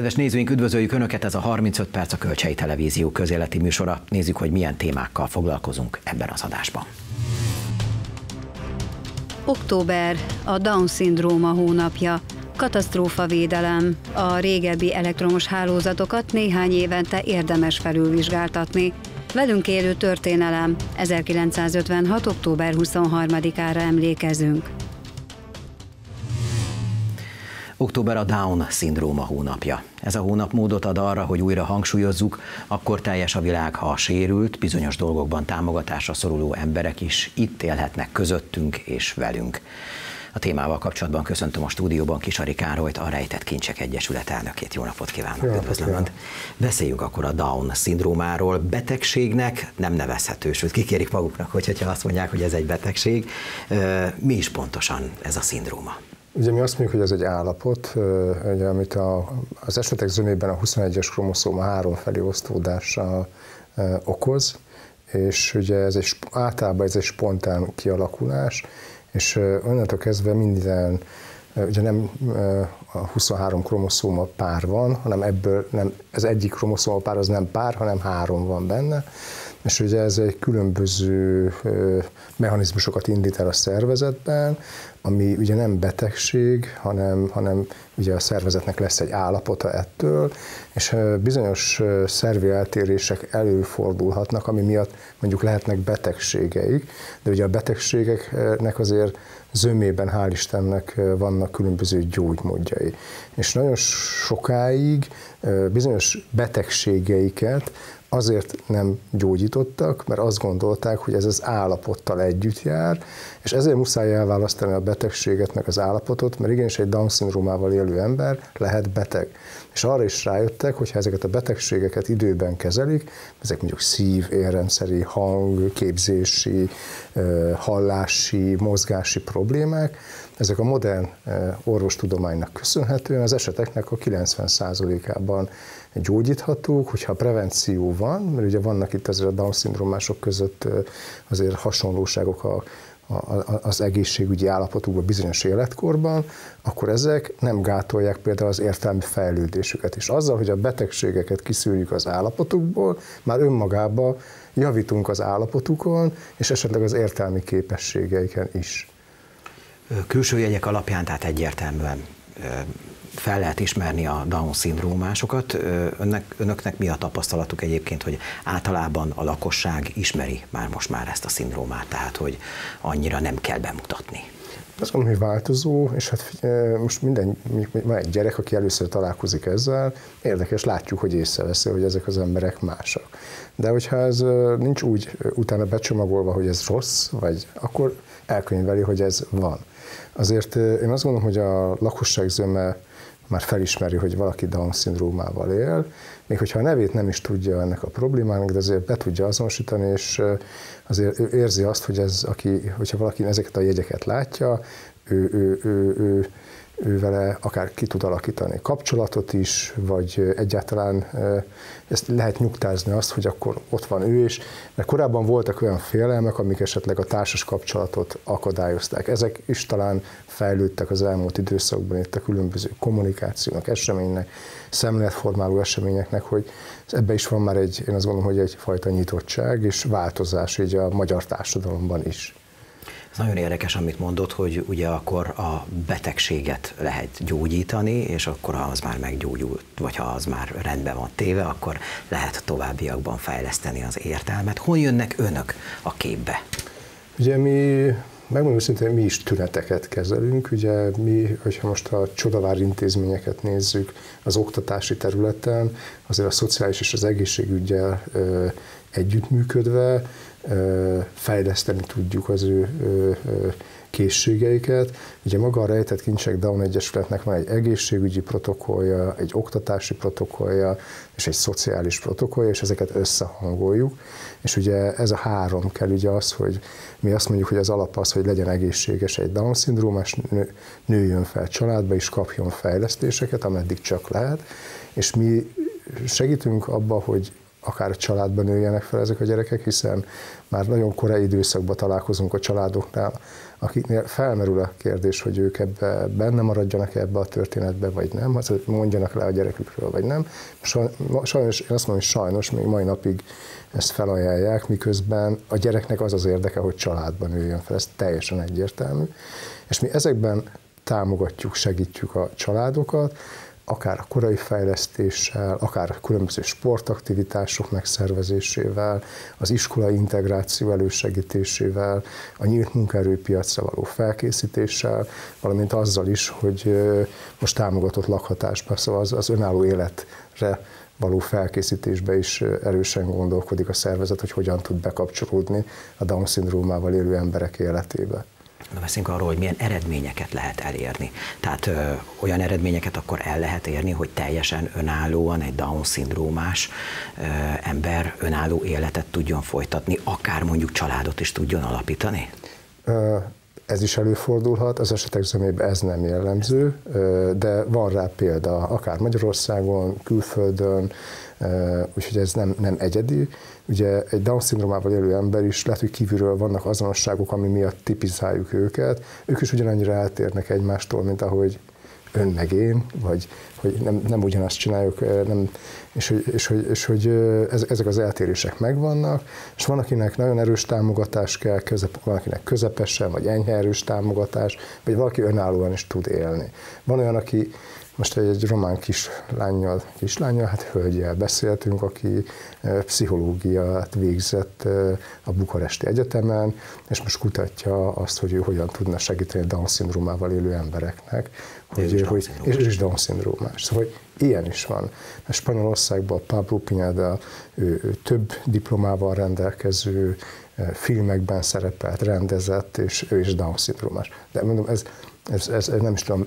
Kedves nézőink, üdvözöljük Önöket, ez a 35 perc a Kölcsei Televízió közéleti műsora. Nézzük, hogy milyen témákkal foglalkozunk ebben az adásban. Október, a Down-szindróma hónapja. Katasztrófavédelem. A régebbi elektromos hálózatokat néhány évente érdemes felülvizsgáltatni. Velünk élő történelem. 1956. október 23-ára emlékezünk. Október a Down-szindróma hónapja. Ez a hónap módot ad arra, hogy újra hangsúlyozzuk, akkor teljes a világ, ha a sérült, bizonyos dolgokban támogatásra szoruló emberek is itt élhetnek közöttünk és velünk. A témával kapcsolatban köszöntöm a stúdióban Kisari Károlyt, a Rejtett Kincsek Egyesület elnökét. Jó napot kívánok, Jó üdvözlöm Beszéljünk akkor a Down-szindrómáról. Betegségnek nem nevezhető, sőt kikérik maguknak, hogyha azt mondják, hogy ez egy betegség. Mi is pontosan ez a szindróma? Ugye mi azt mondjuk, hogy ez egy állapot, ugye, amit a, az esetek zömében a 21-es kromoszóma három felé osztódása okoz, és ugye ez egy, általában ez egy spontán kialakulás, és onnantól kezdve minden, ugye nem a 23 kromoszóma pár van, hanem ebből nem, ez egyik kromoszóma pár az nem pár, hanem három van benne, és ugye ez egy különböző mechanizmusokat indít el a szervezetben, ami ugye nem betegség, hanem, hanem ugye a szervezetnek lesz egy állapota ettől, és bizonyos szervi eltérések előfordulhatnak, ami miatt mondjuk lehetnek betegségeik, de ugye a betegségeknek azért zömében hál' Istennek vannak különböző gyógymódjai. És nagyon sokáig bizonyos betegségeiket azért nem gyógyítottak, mert azt gondolták, hogy ez az állapottal együtt jár, és ezért muszáj elválasztani a betegséget meg az állapotot, mert igenis egy Down-szindrómával élő ember lehet beteg. És arra is rájöttek, hogy ha ezeket a betegségeket időben kezelik, ezek mondjuk szív, érrendszeri, hang, képzési, hallási, mozgási problémák, ezek a modern orvostudománynak köszönhetően az eseteknek a 90%-ában gyógyíthatók, hogyha prevenció van, mert ugye vannak itt azért a Down-szindrómások között azért hasonlóságok a, az egészségügyi állapotukban bizonyos életkorban, akkor ezek nem gátolják például az értelmi fejlődésüket. És azzal, hogy a betegségeket kiszűrjük az állapotukból, már önmagában javítunk az állapotukon, és esetleg az értelmi képességeiken is. Külső jegyek alapján, tehát egyértelműen fel lehet ismerni a Down-szindrómásokat. Önnek, önöknek mi a tapasztalatuk egyébként, hogy általában a lakosság ismeri már most már ezt a szindrómát, tehát hogy annyira nem kell bemutatni? Azt mondom, hogy változó, és hát most minden, van egy gyerek, aki először találkozik ezzel, érdekes, látjuk, hogy észreveszi, hogy ezek az emberek másak. De hogyha ez nincs úgy utána becsomagolva, hogy ez rossz, vagy akkor elkönyveli, hogy ez van. Azért én azt gondolom, hogy a lakosság zöme már felismeri, hogy valaki Down-szindrómával él, még hogyha a nevét nem is tudja ennek a problémának, de azért be tudja azonosítani, és azért ő érzi azt, hogy ez, aki, hogyha valaki ezeket a jegyeket látja, ő, ő, ő, ő ő vele akár ki tud alakítani kapcsolatot is, vagy egyáltalán ezt lehet nyugtázni azt, hogy akkor ott van ő is, mert korábban voltak olyan félelmek, amik esetleg a társas kapcsolatot akadályozták. Ezek is talán fejlődtek az elmúlt időszakban itt a különböző kommunikációnak, eseménynek, szemléletformáló eseményeknek, hogy ebbe is van már egy, én azt gondolom, hogy egyfajta nyitottság és változás így a magyar társadalomban is. Ez nagyon érdekes, amit mondott, hogy ugye akkor a betegséget lehet gyógyítani, és akkor ha az már meggyógyult, vagy ha az már rendben van téve, akkor lehet továbbiakban fejleszteni az értelmet. Hol jönnek önök a képbe? Ugye mi megmondom szintén, mi is tüneteket kezelünk. Ugye mi, hogyha most a csodavár intézményeket nézzük az oktatási területen, azért a szociális és az egészségügyel együttműködve fejleszteni tudjuk az ő készségeiket. Ugye maga a Rejtett Kincsek Down Egyesületnek van egy egészségügyi protokollja, egy oktatási protokollja, és egy szociális protokollja, és ezeket összehangoljuk. És ugye ez a három kell ugye az, hogy mi azt mondjuk, hogy az alap az, hogy legyen egészséges egy Down-szindrómás nő, nőjön fel családba, és kapjon fejlesztéseket, ameddig csak lehet, és mi segítünk abba, hogy akár a családban nőjenek fel ezek a gyerekek, hiszen már nagyon korai időszakban találkozunk a családoknál, akiknél felmerül a kérdés, hogy ők ebbe benne maradjanak ebbe a történetbe, vagy nem, az, hogy mondjanak le a gyerekükről, vagy nem. Sajnos, én azt mondom, hogy sajnos még mai napig ezt felajánlják, miközben a gyereknek az az érdeke, hogy családban nőjön fel, ez teljesen egyértelmű. És mi ezekben támogatjuk, segítjük a családokat, akár a korai fejlesztéssel, akár a különböző sportaktivitások megszervezésével, az iskolai integráció elősegítésével, a nyílt munkaerőpiacra való felkészítéssel, valamint azzal is, hogy most támogatott lakhatásban, szóval az, az önálló életre való felkészítésbe is erősen gondolkodik a szervezet, hogy hogyan tud bekapcsolódni a Down-szindrómával élő emberek életébe. Na beszéljünk arról, hogy milyen eredményeket lehet elérni. Tehát ö, olyan eredményeket akkor el lehet érni, hogy teljesen önállóan egy Down-szindrómás ö, ember önálló életet tudjon folytatni, akár mondjuk családot is tudjon alapítani? Ez is előfordulhat, az esetek zömében ez nem jellemző, de van rá példa, akár Magyarországon, külföldön, úgyhogy ez nem, nem egyedi. Ugye egy Down-szindrómával élő ember is lehet, hogy kívülről vannak azonosságok, ami miatt tipizáljuk őket. Ők is ugyanannyira eltérnek egymástól, mint ahogy ön meg én, vagy hogy nem, nem ugyanazt csináljuk, nem, és hogy, és hogy, és hogy ezek az eltérések megvannak, és van, akinek nagyon erős támogatás kell, közep, van, akinek közepesen, vagy enyhe erős támogatás, vagy valaki önállóan is tud élni. Van olyan, aki most egy román kislányjal, kislányjal, hát hölgyel beszéltünk, aki pszichológiát végzett a Bukaresti Egyetemen, és most kutatja azt, hogy ő hogyan tudna segíteni a Down-szindrómával élő embereknek, hogy, és, hogy, és, és Down-szindrómás. Szóval hogy ilyen is van. A Spanyolországban Pablo Pineda, ő, ő több diplomával rendelkező, filmekben szerepelt, rendezett, és ő is Down-szindrómás. De mondom, ez, ez, ez, ez nem is tudom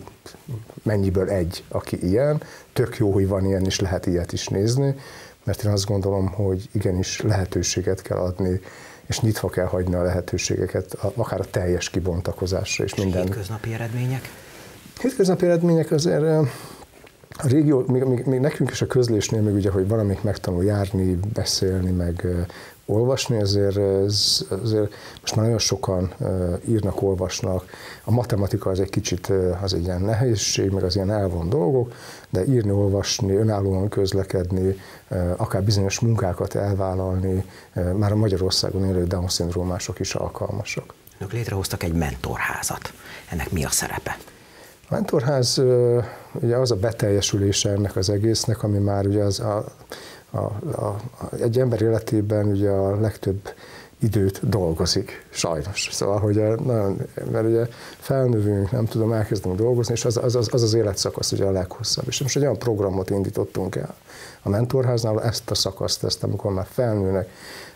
mennyiből egy, aki ilyen. Tök jó, hogy van ilyen, és lehet ilyet is nézni, mert én azt gondolom, hogy igenis lehetőséget kell adni, és nyitva kell hagyni a lehetőségeket, akár a teljes kibontakozásra és, és minden. Hétköznapi eredmények? Hétköznapi eredmények azért a régió, még, még, még nekünk is a közlésnél, még ugye, hogy valamik megtanul járni, beszélni, meg olvasni, ezért, ez, azért most már nagyon sokan írnak, olvasnak. A matematika az egy kicsit az egy ilyen nehézség, meg az ilyen elvon dolgok, de írni, olvasni, önállóan közlekedni, akár bizonyos munkákat elvállalni, már a Magyarországon élő Down-szindrómások is alkalmasak. Önök létrehoztak egy mentorházat. Ennek mi a szerepe? A mentorház ugye az a beteljesülése ennek az egésznek, ami már ugye az a, a, a, egy ember életében ugye a legtöbb időt dolgozik, sajnos. Szóval, hogy nagyon, mert ugye felnövünk, nem tudom, elkezdünk dolgozni, és az az, az, az, az életszakasz ugye a leghosszabb. És most egy olyan programot indítottunk el a mentorháznál, ezt a szakaszt, ezt, amikor már felnőnek,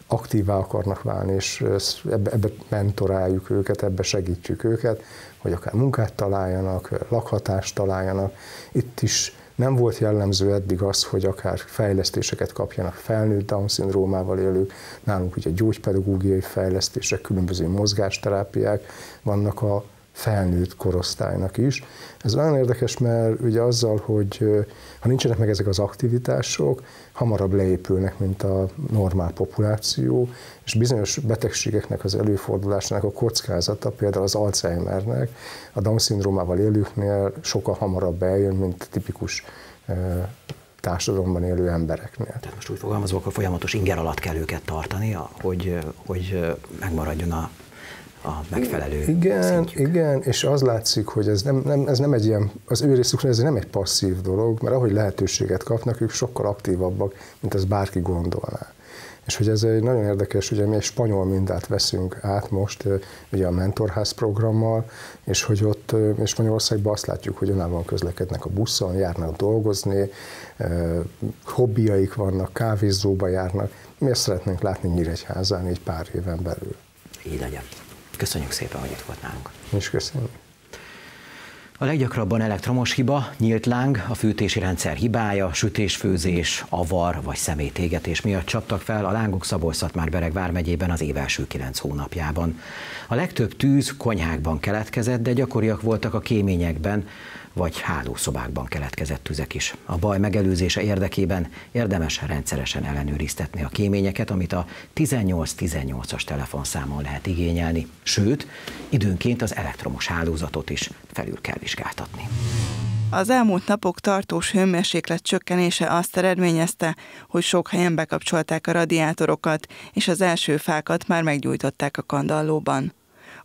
aktívá akarnak válni, és ebbe, ebbe mentoráljuk őket, ebbe segítjük őket, hogy akár munkát találjanak, lakhatást találjanak. Itt is nem volt jellemző eddig az, hogy akár fejlesztéseket kapjanak felnőtt Down-szindrómával élők, nálunk ugye gyógypedagógiai fejlesztések, különböző mozgásterápiák vannak a felnőtt korosztálynak is. Ez nagyon érdekes, mert ugye azzal, hogy ha nincsenek meg ezek az aktivitások, hamarabb leépülnek, mint a normál populáció, és bizonyos betegségeknek az előfordulásának a kockázata, például az Alzheimernek, a Down-szindrómával élőknél sokkal hamarabb eljön, mint tipikus társadalomban élő embereknél. Tehát most úgy fogalmazok, hogy folyamatos inger alatt kell őket tartani, hogy, hogy megmaradjon a a megfelelő Igen, szintjük. igen, és az látszik, hogy ez nem, nem, ez nem egy ilyen, az ő részükről ez nem egy passzív dolog, mert ahogy lehetőséget kapnak, ők sokkal aktívabbak, mint ez bárki gondolná. És hogy ez egy nagyon érdekes, ugye mi egy spanyol mindát veszünk át most ugye a mentorház programmal, és hogy ott és Spanyolországban azt látjuk, hogy önállóan közlekednek a buszon, járnak dolgozni, hobbiaik vannak, kávézóba járnak. Mi ezt szeretnénk látni Nyíregyházán egy pár éven belül. Így legyen. Köszönjük szépen, hogy itt volt nálunk. És köszönjük. A leggyakrabban elektromos hiba, nyílt láng, a fűtési rendszer hibája, sütésfőzés, avar vagy szemétégetés miatt csaptak fel a lángok szabolcs már bereg vármegyében az év első kilenc hónapjában. A legtöbb tűz konyhákban keletkezett, de gyakoriak voltak a kéményekben, vagy hálószobákban keletkezett tüzek is. A baj megelőzése érdekében érdemes rendszeresen ellenőriztetni a kéményeket, amit a 1818-as telefonszámon lehet igényelni, sőt, időnként az elektromos hálózatot is felül kell vizsgáltatni. Az elmúlt napok tartós hőmérséklet csökkenése azt eredményezte, hogy sok helyen bekapcsolták a radiátorokat, és az első fákat már meggyújtották a kandallóban.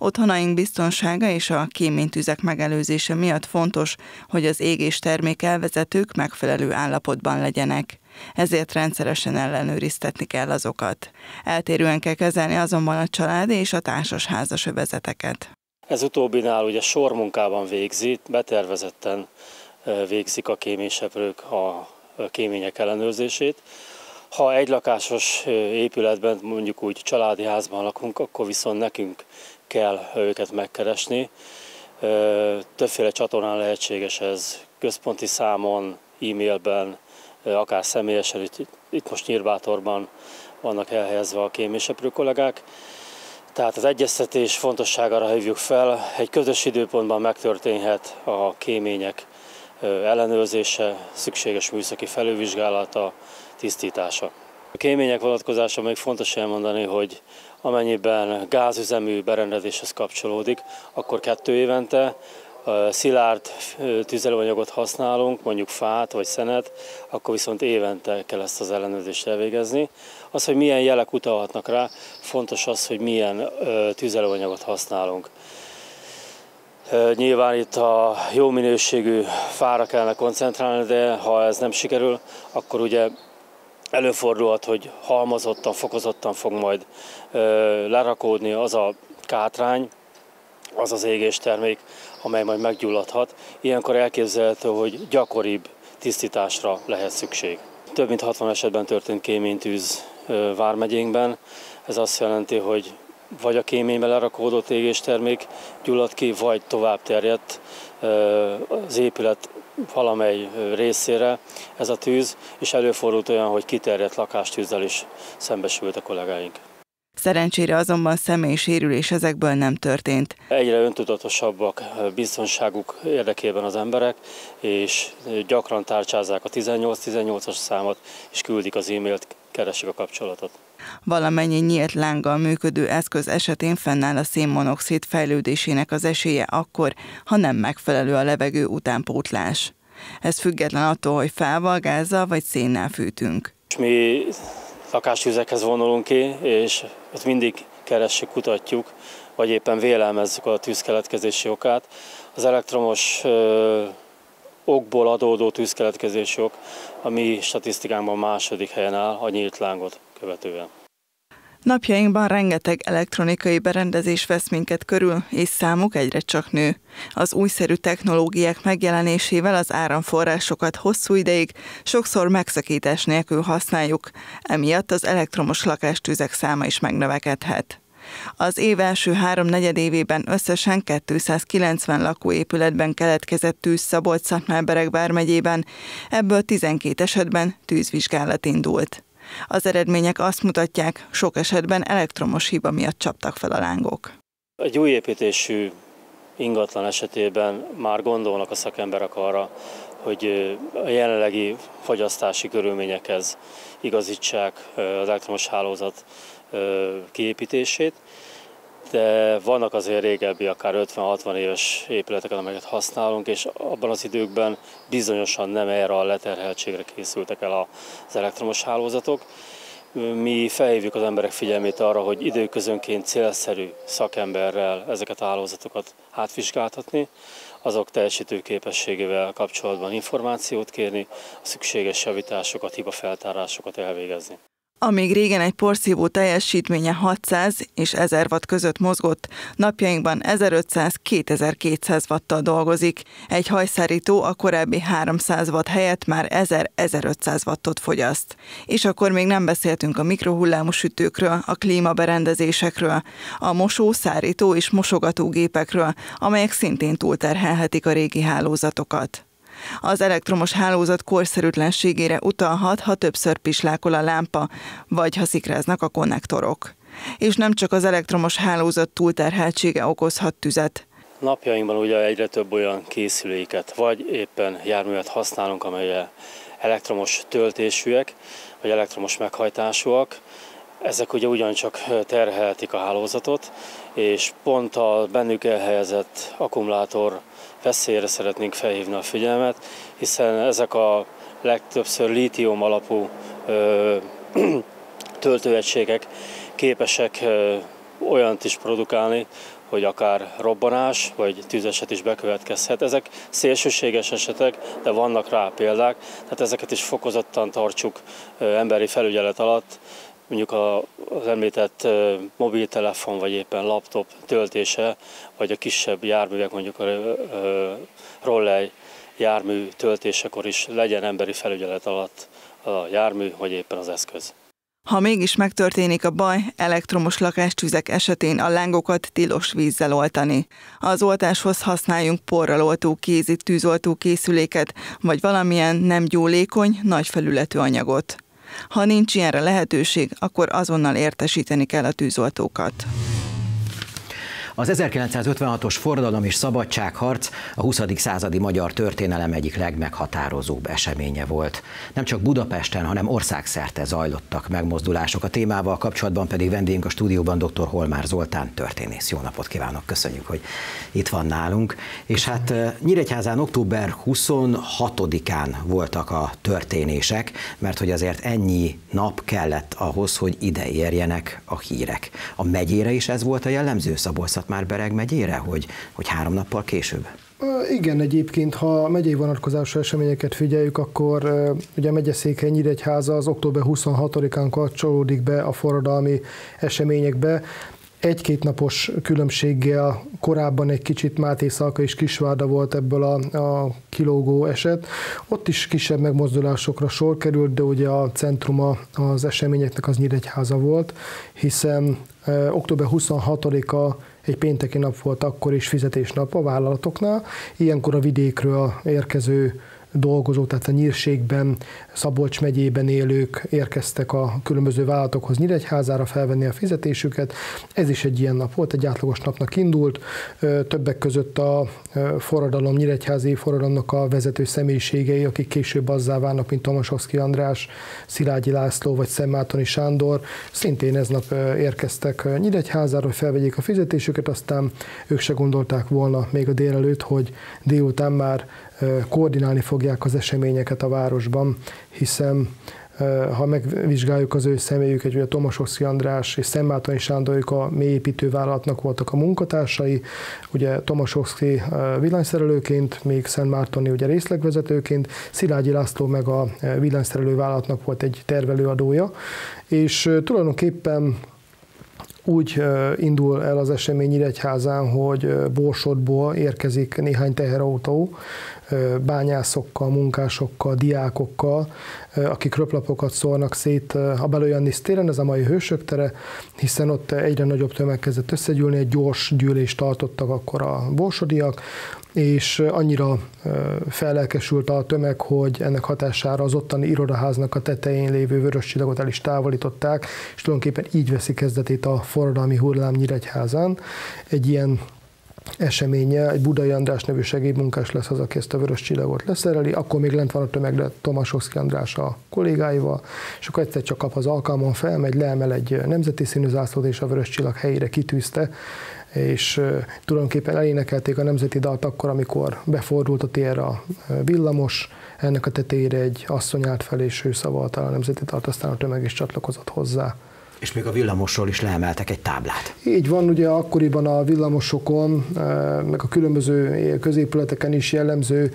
Otthonaink biztonsága és a kéménytüzek megelőzése miatt fontos, hogy az égés termék elvezetők megfelelő állapotban legyenek. Ezért rendszeresen ellenőriztetni kell azokat. Eltérően kell kezelni azonban a család és a társas házas övezeteket. Ez utóbbinál ugye sormunkában végzi, betervezetten végzik a kéményseprők a kémények ellenőrzését. Ha egy lakásos épületben, mondjuk úgy családi házban lakunk, akkor viszont nekünk kell őket megkeresni. Többféle csatornán lehetséges ez, központi számon, e-mailben, akár személyesen, itt, itt most Nyírbátorban vannak elhelyezve a kéményseprő kollégák. Tehát az egyeztetés fontosságára hívjuk fel, egy közös időpontban megtörténhet a kémények ellenőrzése, szükséges műszaki felülvizsgálata, tisztítása. A kémények vonatkozása még fontos elmondani, hogy amennyiben gázüzemű berendezéshez kapcsolódik, akkor kettő évente szilárd tüzelőanyagot használunk, mondjuk fát vagy szenet, akkor viszont évente kell ezt az ellenőrzést elvégezni. Az, hogy milyen jelek utalhatnak rá, fontos az, hogy milyen tüzelőanyagot használunk. Nyilván itt a jó minőségű fára kellene koncentrálni, de ha ez nem sikerül, akkor ugye előfordulhat, hogy halmozottan, fokozottan fog majd lerakódni az a kátrány, az az égéstermék, amely majd meggyulladhat. Ilyenkor elképzelhető, hogy gyakoribb tisztításra lehet szükség. Több mint 60 esetben történt kéménytűz Vármegyénkben. Ez azt jelenti, hogy vagy a kéménybe lerakódott égéstermék gyulladt ki, vagy tovább terjedt az épület valamely részére ez a tűz, és előfordult olyan, hogy kiterjedt lakástűzzel is szembesült a kollégáink. Szerencsére azonban személyi sérülés ezekből nem történt. Egyre öntudatosabbak biztonságuk érdekében az emberek, és gyakran tárcsázzák a 18-18-as számot, és küldik az e-mailt, keresik a kapcsolatot. Valamennyi nyílt lánggal működő eszköz esetén fennáll a szénmonoxid fejlődésének az esélye akkor, ha nem megfelelő a levegő utánpótlás. Ez független attól, hogy fával, gázzal vagy szénnel fűtünk. Mi lakástűzekhez vonulunk ki, és ezt mindig keressük, kutatjuk, vagy éppen vélelmezzük a tűzkeletkezési okát. Az elektromos ö, okból adódó tűzkeletkezési ok a mi statisztikánkban második helyen áll a nyílt lángot követően. Napjainkban rengeteg elektronikai berendezés vesz minket körül, és számuk egyre csak nő. Az újszerű technológiák megjelenésével az áramforrásokat hosszú ideig, sokszor megszakítás nélkül használjuk, emiatt az elektromos lakástüzek száma is megnövekedhet. Az év első három negyed évében összesen 290 lakóépületben keletkezett tűz szabolcs szatmár megyében, ebből 12 esetben tűzvizsgálat indult. Az eredmények azt mutatják, sok esetben elektromos hiba miatt csaptak fel a lángok. Egy új építésű ingatlan esetében már gondolnak a szakemberek arra, hogy a jelenlegi fogyasztási körülményekhez igazítsák az elektromos hálózat kiépítését, de vannak azért régebbi, akár 50-60 éves épületek, amelyeket használunk, és abban az időkben bizonyosan nem erre a leterheltségre készültek el az elektromos hálózatok. Mi felhívjuk az emberek figyelmét arra, hogy időközönként célszerű szakemberrel ezeket a hálózatokat átvizsgáltatni, azok teljesítő képességével kapcsolatban információt kérni, a szükséges javításokat, hibafeltárásokat elvégezni. Amíg régen egy porszívó teljesítménye 600 és 1000 watt között mozgott, napjainkban 1500-2200 watttal dolgozik. Egy hajszárító a korábbi 300 watt helyett már 1000-1500 wattot fogyaszt. És akkor még nem beszéltünk a mikrohullámú sütőkről, a klímaberendezésekről, a mosó, szárító és mosogatógépekről, amelyek szintén túlterhelhetik a régi hálózatokat. Az elektromos hálózat korszerűtlenségére utalhat, ha többször pislákol a lámpa, vagy ha szikráznak a konnektorok. És nem csak az elektromos hálózat túlterheltsége okozhat tüzet. napjainkban ugye egyre több olyan készüléket, vagy éppen járművet használunk, amely elektromos töltésűek, vagy elektromos meghajtásúak. Ezek ugye ugyancsak terhelhetik a hálózatot, és pont a bennük elhelyezett akkumulátor veszélyre szeretnénk felhívni a figyelmet, hiszen ezek a legtöbbször lítium alapú ö, töltőegységek képesek ö, olyant is produkálni, hogy akár robbanás vagy tűzeset is bekövetkezhet. Ezek szélsőséges esetek, de vannak rá példák, tehát ezeket is fokozottan tartsuk emberi felügyelet alatt, mondjuk az említett mobiltelefon vagy éppen laptop töltése, vagy a kisebb járművek, mondjuk a rollej jármű töltésekor is legyen emberi felügyelet alatt a jármű, vagy éppen az eszköz. Ha mégis megtörténik a baj, elektromos lakástüzek esetén a lángokat tilos vízzel oltani. Az oltáshoz használjunk porral oltó kézi tűzoltó készüléket, vagy valamilyen nem gyólékony, nagy felületű anyagot. Ha nincs ilyenre lehetőség, akkor azonnal értesíteni kell a tűzoltókat. Az 1956-os forradalom és szabadságharc a 20. századi magyar történelem egyik legmeghatározóbb eseménye volt. Nem csak Budapesten, hanem országszerte zajlottak megmozdulások. A témával kapcsolatban pedig vendégünk a stúdióban dr. Holmár Zoltán, történész. Jó napot kívánok, köszönjük, hogy itt van nálunk. És hát Nyíregyházán október 26-án voltak a történések, mert hogy azért ennyi nap kellett ahhoz, hogy ide érjenek a hírek. A megyére is ez volt a jellemző, Szabolcs már Bereg megyére, hogy, hogy három nappal később? Igen, egyébként, ha megyei vonatkozású eseményeket figyeljük, akkor ugye a megyeszékhely Nyíregyháza az október 26-án kapcsolódik be a forradalmi eseményekbe. Egy-két napos különbséggel korábban egy kicsit Máté Szalka és Kisvárda volt ebből a, a kilógó eset. Ott is kisebb megmozdulásokra sor került, de ugye a centruma az eseményeknek az Nyíregyháza volt, hiszen október 26-a egy pénteki nap volt akkor is fizetésnap a vállalatoknál. Ilyenkor a vidékről érkező dolgozók, tehát a nyírségben, Szabolcs megyében élők érkeztek a különböző vállalatokhoz Nyíregyházára felvenni a fizetésüket. Ez is egy ilyen nap volt, egy átlagos napnak indult. Többek között a forradalom, Nyíregyházi forradalomnak a vezető személyiségei, akik később azzá válnak, mint Tomasovszki András, Szilágyi László vagy Szemmátoni Sándor, szintén ez nap érkeztek Nyíregyházára, hogy felvegyék a fizetésüket, aztán ők se gondolták volna még a délelőtt, hogy délután már koordinálni fogják az eseményeket a városban, hiszen ha megvizsgáljuk az ő személyüket, ugye Tomasovszki András és Szemmátoni Sándor, a mélyépítővállalatnak voltak a munkatársai, ugye Tomasovszki villanyszerelőként, még Szent Mártoni ugye részlegvezetőként, Szilágyi László meg a villanyszerelő vállalatnak volt egy tervelőadója, és tulajdonképpen úgy indul el az esemény Nyíregyházán, hogy Borsodból érkezik néhány teherautó, bányászokkal, munkásokkal, diákokkal, akik röplapokat szólnak szét a Belőjannis téren, ez a mai Hősök tere, hiszen ott egyre nagyobb tömeg kezdett összegyűlni, egy gyors gyűlést tartottak akkor a borsodiak, és annyira fellelkesült a tömeg, hogy ennek hatására az ottani irodaháznak a tetején lévő vörös csillagot el is távolították, és tulajdonképpen így veszi kezdetét a forradalmi hullám Nyíregyházán. Egy ilyen eseménye, egy Budai András nevű segédmunkás lesz az, aki ezt a vörös csillagot leszereli, akkor még lent van a tömegre Tomasoszki András a kollégáival, és akkor egyszer csak kap az alkalmon, felmegy, leemel egy nemzeti színű zászlót, és a vörös csillag helyére kitűzte, és tulajdonképpen elénekelték a nemzeti dalt akkor, amikor befordult a tér a villamos, ennek a tetejére egy asszony állt fel, és ő szavalta a nemzeti dalt, aztán a tömeg is csatlakozott hozzá. És még a villamosról is leemeltek egy táblát. Így van, ugye akkoriban a villamosokon, meg a különböző középületeken is jellemző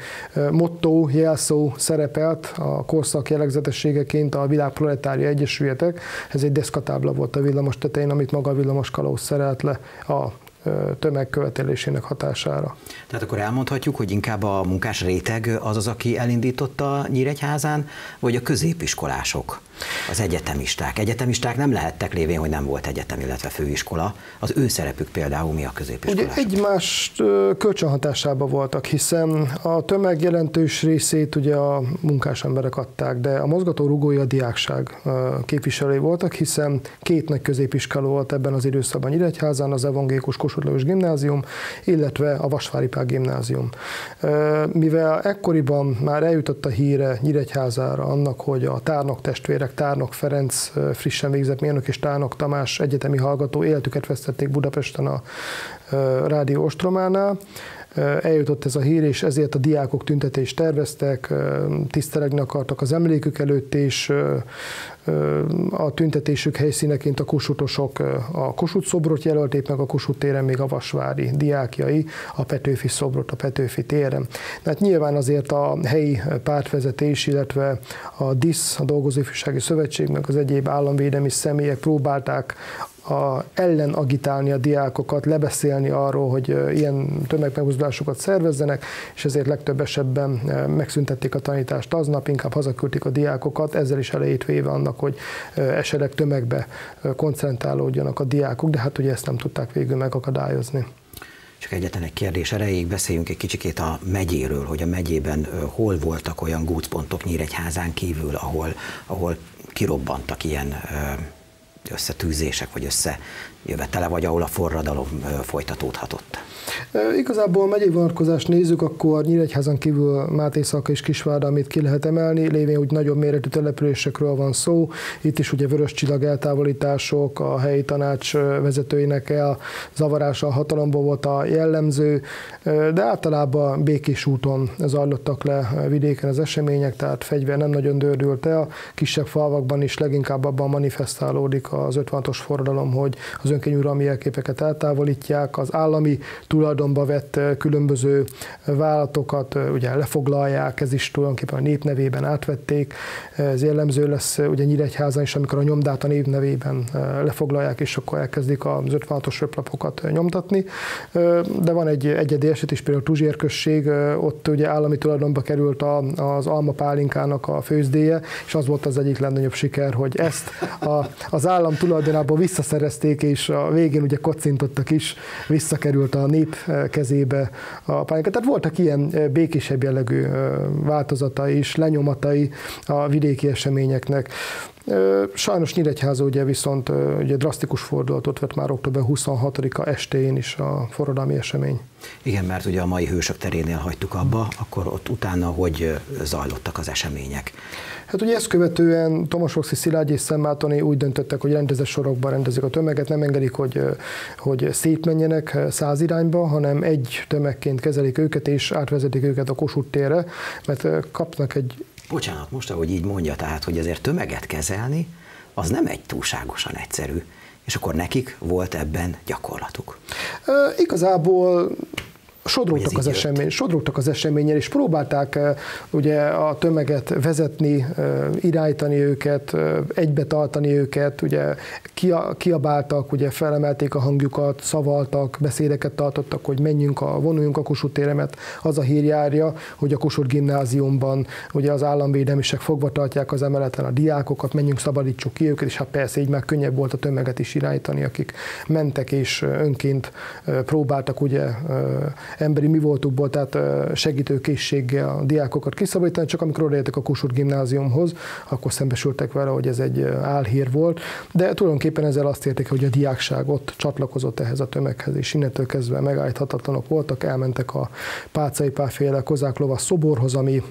motto, jelszó szerepelt a korszak jellegzetességeként a világ proletária egyesületek. Ez egy deszkatábla volt a villamos tetején, amit maga a villamos kalóz szerelt le a tömegkövetelésének hatására. Tehát akkor elmondhatjuk, hogy inkább a munkás réteg az az, aki elindította Nyíregyházán, vagy a középiskolások, az egyetemisták. Egyetemisták nem lehettek lévén, hogy nem volt egyetem, illetve főiskola. Az ő szerepük például mi a középiskolások? Ugye egymás kölcsönhatásában voltak, hiszen a tömeg jelentős részét ugye a munkás emberek adták, de a mozgató rugói a diákság képviselői voltak, hiszen két nagy középiskola volt ebben az időszakban Nyíregyházán, az evangélikus másodlagos gimnázium, illetve a Vasvári Pál gimnázium. Mivel ekkoriban már eljutott a híre Nyíregyházára annak, hogy a Tárnok testvérek, Tárnok Ferenc frissen végzett mérnök és Tárnok Tamás egyetemi hallgató életüket vesztették Budapesten a Rádió Ostrománál, eljutott ez a hír, és ezért a diákok tüntetést terveztek, tisztelegni akartak az emlékük előtt, és a tüntetésük helyszíneként a kosutosok a Kossuth szobrot jelölték meg, a Kossuth téren még a Vasvári diákjai, a Petőfi szobrot a Petőfi téren. Tehát nyilván azért a helyi pártvezetés, illetve a DISZ, a Dolgozóifjúsági Szövetség, meg az egyéb államvédelmi személyek próbálták a, ellen agitálni a diákokat, lebeszélni arról, hogy ilyen tömegmegmozdulásokat szervezzenek, és ezért legtöbb esetben megszüntették a tanítást aznap, inkább hazaküldték a diákokat, ezzel is elejét véve annak, hogy esetleg tömegbe koncentrálódjanak a diákok, de hát ugye ezt nem tudták végül megakadályozni. Csak egyetlen egy kérdés erejéig beszéljünk egy kicsikét a megyéről, hogy a megyében hol voltak olyan gúcpontok Nyíregyházán kívül, ahol, ahol kirobbantak ilyen összetűzések, vagy összejövetele, vagy ahol a forradalom folytatódhatott? Igazából megyei vonatkozást nézzük, akkor Nyíregyházan kívül Máté Szalka és Kisvárda, amit ki lehet emelni, lévén úgy nagyobb méretű településekről van szó. Itt is ugye vörös csillag eltávolítások, a helyi tanács vezetőinek el zavarása a hatalomból volt a jellemző, de általában békés úton zajlottak le vidéken az események, tehát fegyver nem nagyon dördült el. Kisebb falvakban is leginkább abban manifestálódik az 56-os forradalom, hogy az önkényuralmi jelképeket eltávolítják, az állami tulajdonba vett különböző vállalatokat ugye lefoglalják, ez is tulajdonképpen a népnevében átvették. Ez jellemző lesz ugye Nyíregyházan is, amikor a nyomdát a névnevében lefoglalják, és akkor elkezdik az 56-os röplapokat nyomtatni. De van egy egyedi eset is, például Tuzsér község, ott ugye állami tulajdonba került az alma pálinkának a főzdéje, és az volt az egyik legnagyobb siker, hogy ezt a, az állam tulajdonából visszaszerezték, és a végén ugye kocintottak is, visszakerült a nép kezébe a pályákat. Tehát voltak ilyen békésebb jellegű változatai is, lenyomatai a vidéki eseményeknek. Sajnos Nyíregyháza ugye viszont ugye drasztikus fordulatot vett már október 26-a estén is a forradalmi esemény. Igen, mert ugye a mai hősök terénél hagytuk abba, akkor ott utána hogy zajlottak az események? Hát ugye ezt követően Tomas Roxy, Szilágyi és Szemmátoni úgy döntöttek, hogy rendezett sorokban rendezik a tömeget, nem engedik, hogy, hogy szétmenjenek száz irányba, hanem egy tömegként kezelik őket, és átvezetik őket a Kossuth térre, mert kapnak egy Bocsánat, most ahogy így mondja, tehát, hogy ezért tömeget kezelni, az nem egy túlságosan egyszerű. És akkor nekik volt ebben gyakorlatuk. E, igazából sodródtak az, esemény, sodródtak az eseményen, és próbálták ugye a tömeget vezetni, irányítani őket, egybe tartani őket, ugye kiabáltak, ugye felemelték a hangjukat, szavaltak, beszédeket tartottak, hogy menjünk, a, vonuljunk a Kossuth téremet. Az a hír járja, hogy a Kossuth gimnáziumban ugye az államvédelmisek fogva tartják az emeleten a diákokat, menjünk, szabadítsuk ki őket, és hát persze így már könnyebb volt a tömeget is irányítani, akik mentek és önként próbáltak ugye emberi mi voltukból, tehát segítőkészséggel a diákokat kiszabadítani, csak amikor odaértek a Kossuth gimnáziumhoz, akkor szembesültek vele, hogy ez egy álhír volt, de tulajdonképpen ezzel azt érték, hogy a diákság ott csatlakozott ehhez a tömeghez, és innentől kezdve megállíthatatlanok voltak, elmentek a Pácai Páféle Kozák szoborhoz, ami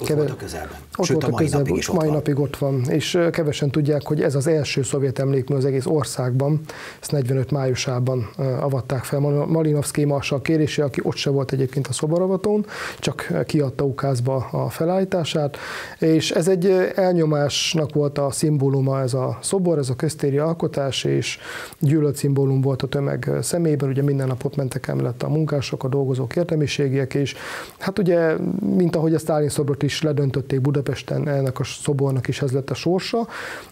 ott Keve... volt a közelben. Ott Sőt, volt a, a mai közelben, napig is ott mai van. napig ott van. És kevesen tudják, hogy ez az első szovjet emlékmű az egész országban. Ezt 45 májusában avatták fel Malinovszki marsal kérésé, aki ott se volt egyébként a szoboravatón, csak kiadta ukázba a felállítását. És ez egy elnyomásnak volt a szimbóluma ez a szobor, ez a köztéri alkotás, és gyűlölt szimbólum volt a tömeg szemében. Ugye minden napot mentek emellett a munkások, a dolgozók értelmiségiek, és hát ugye, mint ahogy a Sztálin szobrot is ledöntötték Budapesten, ennek a szobornak is ez lett a sorsa,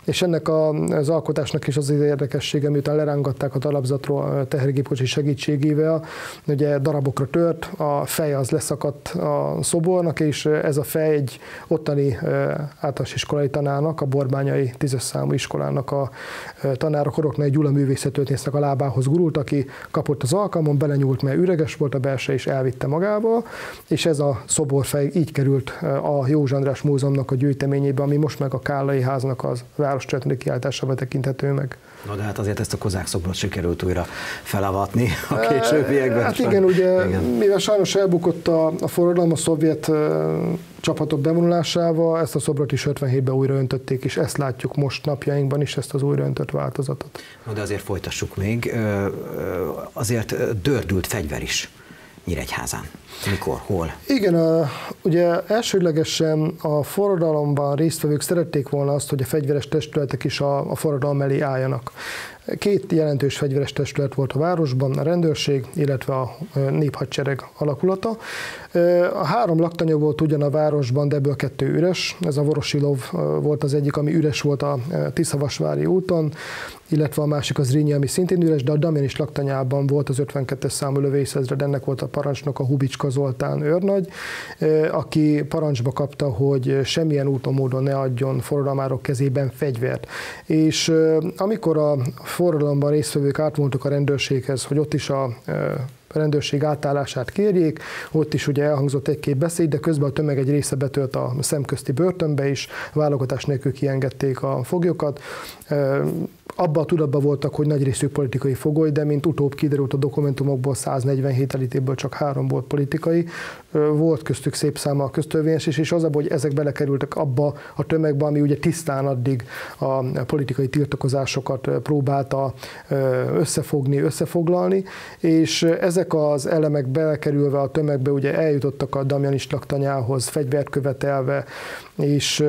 és ennek az alkotásnak is az érdekessége, miután lerángatták a talapzatról tehergépkocsi segítségével, ugye darabokra tört, a fej az leszakadt a szobornak, és ez a fej egy ottani általános iskolai tanárnak, a Borbányai tízes számú iskolának a tanára Koroknai Gyula művészetőtésznek a lábához gurult, aki kapott az alkalmon, belenyúlt, mert üreges volt a belső, és elvitte magával, és ez a szoborfej így került a József András Múzeumnak a gyűjteményébe, ami most meg a Kállai háznak az város kiáltásába tekinthető meg. Na de hát azért ezt a kozák szobrot sikerült újra felavatni a későbbiekben. Hát igen, ugye, igen. mivel sajnos elbukott a, a forradalom a szovjet csapatok bevonulásával, ezt a szobrot is 57-ben újra öntötték, és ezt látjuk most napjainkban is, ezt az újra öntött változatot. Na de azért folytassuk még. Azért dördült fegyver is Nyíregyházán. Mikor, hol? Igen, ugye elsődlegesen a forradalomban résztvevők szerették volna azt, hogy a fegyveres testületek is a, a forradalom elé álljanak. Két jelentős fegyveres testület volt a városban, a rendőrség, illetve a néphadsereg alakulata. A három laktanya volt ugyan a városban, de ebből kettő üres. Ez a Vorosilov volt az egyik, ami üres volt a Tiszavasvári úton, illetve a másik az Rínyi, ami szintén üres, de a Damjanis laktanyában volt az 52-es számú lövészezred, ennek volt a parancsnok a Hubicska Zoltán őrnagy, aki parancsba kapta, hogy semmilyen úton módon ne adjon forradalmárok kezében fegyvert. És amikor a forradalomban résztvevők átmondtak a rendőrséghez, hogy ott is a rendőrség átállását kérjék. Ott is ugye elhangzott egy-két beszéd, de közben a tömeg egy része betölt a szemközti börtönbe is, válogatás nélkül kiengedték a foglyokat abban a tudatban voltak, hogy nagy részük politikai fogoly, de mint utóbb kiderült a dokumentumokból 147 elítéből csak három volt politikai. Volt köztük szép száma a köztörvényes is, és az abban, hogy ezek belekerültek abba a tömegbe, ami ugye tisztán addig a politikai tiltakozásokat próbálta összefogni, összefoglalni, és ezek az elemek belekerülve a tömegbe ugye eljutottak a Damjanis laktanyához, fegyvert követelve, és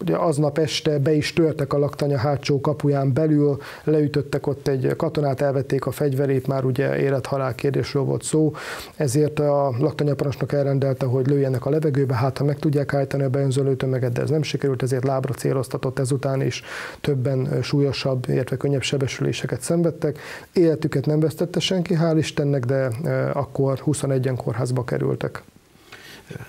ugye aznap este be is törtek a laktanya hátsó kapuján belül, leütöttek ott egy katonát, elvették a fegyverét, már ugye élethalál kérdésről volt szó, ezért a laktanya parancsnok elrendelte, hogy lőjenek a levegőbe, hát ha meg tudják állítani a beönzölő tömeget, de ez nem sikerült, ezért lábra céloztatott ezután is többen súlyosabb, illetve könnyebb sebesüléseket szenvedtek. Életüket nem vesztette senki, hál' Istennek, de akkor 21-en kórházba kerültek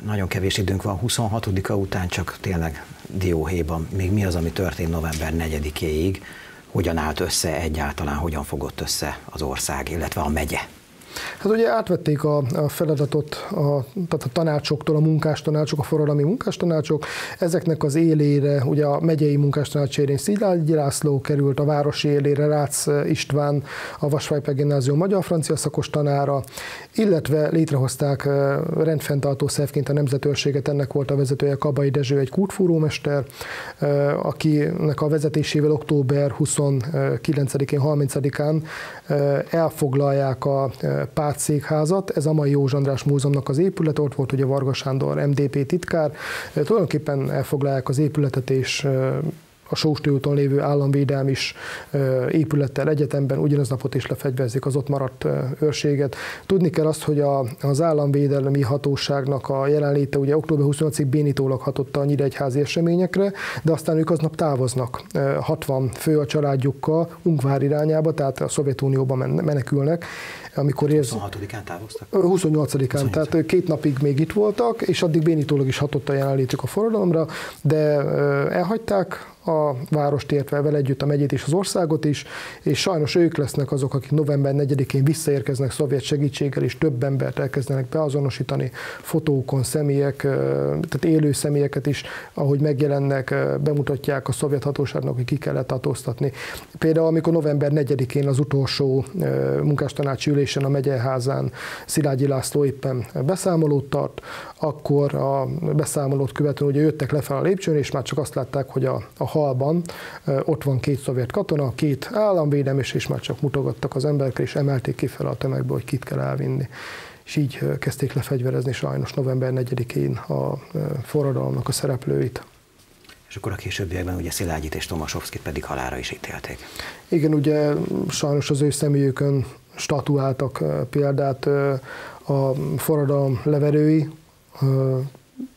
nagyon kevés időnk van, 26-a után csak tényleg dióhéjban. Még mi az, ami történt november 4-éig, hogyan állt össze egyáltalán, hogyan fogott össze az ország, illetve a megye? Hát ugye átvették a, a feladatot a, tehát a tanácsoktól, a munkástanácsok, a forradalmi munkástanácsok. Ezeknek az élére, ugye a megyei munkástanács élén Szilágyi László került, a városi élére Rácz István, a Vasvájpe Gimnázium magyar-francia szakos tanára, illetve létrehozták rendfenntartó szervként a nemzetőrséget, ennek volt a vezetője Kabai Dezső, egy kútfúrómester, akinek a vezetésével október 29-én, 30-án elfoglalják a pártszékházat, ez a mai Józs András Múzeumnak az épület, ott volt ugye Varga Sándor MDP titkár, tulajdonképpen elfoglalják az épületet és a Sóstő úton lévő államvédelmi is épülettel egyetemben ugyanaz napot is lefegyverzik az ott maradt őrséget. Tudni kell azt, hogy a, az államvédelmi hatóságnak a jelenléte ugye október 28-ig bénítólag hatott a nyíregyházi eseményekre, de aztán ők aznap távoznak. 60 fő a családjukkal Ungvár irányába, tehát a Szovjetunióba menekülnek, amikor érz... 26-án távoztak? 28-án, 28 tehát két napig még itt voltak, és addig bénítólag is hatott a jelenlétük a forradalomra, de elhagyták a várost, értve vele együtt a megyét és az országot is, és sajnos ők lesznek azok, akik november 4-én visszaérkeznek szovjet segítséggel, és több embert elkezdenek beazonosítani fotókon, személyek, tehát élő személyeket is, ahogy megjelennek, bemutatják a szovjet hatóságnak, hogy ki kellett tartóztatni. Például, amikor november 4-én az utolsó munkástanácsi ülésen a megyeházán Szilágyi László éppen beszámolót tart, akkor a beszámolót követően ugye jöttek lefelé a lépcsőn, és már csak azt látták, hogy a, a halban ott van két szovjet katona, két államvédelmi, és már csak mutogattak az emberekre, és emelték ki fel a tömegbe, hogy kit kell elvinni. És így kezdték lefegyverezni sajnos november 4-én a forradalomnak a szereplőit. És akkor a későbbiekben ugye Szilágyit és Tomasovszkit pedig halára is ítélték. Igen, ugye sajnos az ő személyükön statuáltak példát a forradalom leverői,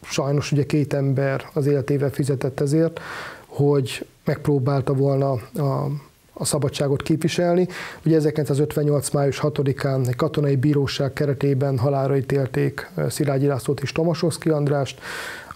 sajnos ugye két ember az életével fizetett ezért, hogy megpróbálta volna a, a szabadságot képviselni. Ugye 1958. május 6-án egy katonai bíróság keretében halára ítélték Szilágyi Lászlót és Tomasovszki Andrást,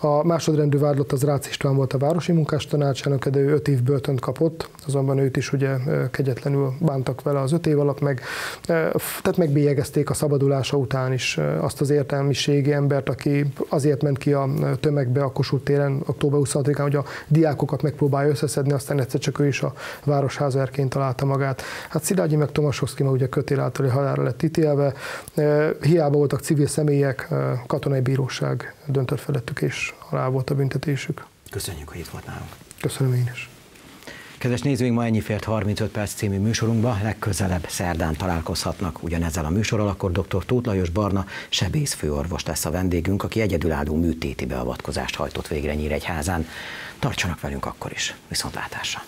A másodrendű vádlott az Rácz István volt a városi munkástanácsának, de ő öt év börtönt kapott, azonban őt is ugye kegyetlenül bántak vele az öt év alatt, meg, tehát megbélyegezték a szabadulása után is azt az értelmiségi embert, aki azért ment ki a tömegbe a Kossuth téren október 26-án, hogy a diákokat megpróbálja összeszedni, aztán egyszer csak ő is a városháza erként találta magát. Hát Szilágyi meg Tomaszowski ma ugye kötél általi halálra lett ítélve, hiába voltak civil személyek, katonai bíróság döntött felettük, és halál volt a büntetésük. Köszönjük, hogy itt volt nálunk. Köszönöm én is. Kedves nézőink, ma ennyi fért 35 perc című műsorunkba, legközelebb szerdán találkozhatnak ugyanezzel a műsorral, akkor dr. Tóth Lajos Barna sebész főorvos lesz a vendégünk, aki egyedülálló műtéti beavatkozást hajtott végre Nyíregyházán. Tartsanak velünk akkor is, viszontlátásra!